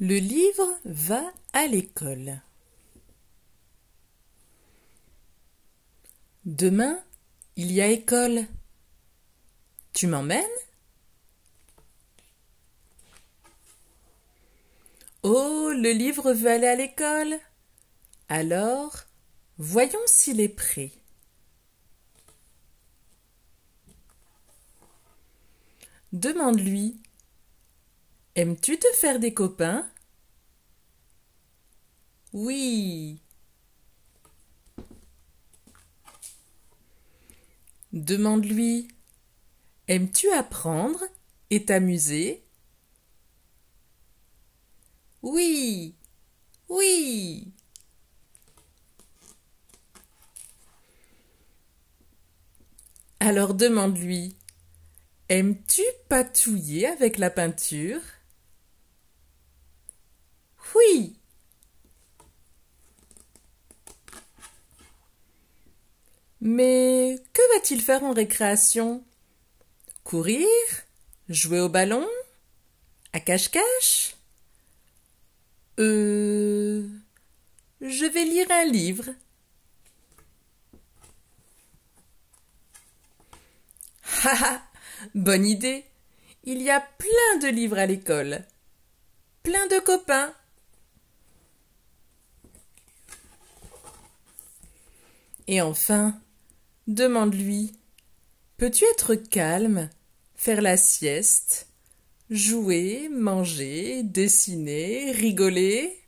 Le livre va à l'école. Demain, il y a école. Tu m'emmènes? Oh, le livre veut aller à l'école. Alors, voyons s'il est prêt. Demande-lui Aimes-tu te faire des copains? Oui. Demande-lui Aimes-tu apprendre et t'amuser? Oui. Oui. Alors demande-lui Aimes-tu patouiller avec la peinture Oui. Mais que va-t-il faire en récréation? Courir? Jouer au ballon? À cache-cache? Euh. Je vais lire un livre. Ha ha Bonne idée Il y a plein de livres à l'école. Plein de copains. Et enfin, demande-lui Peux-tu être calme, faire la sieste, jouer, manger, dessiner, rigoler?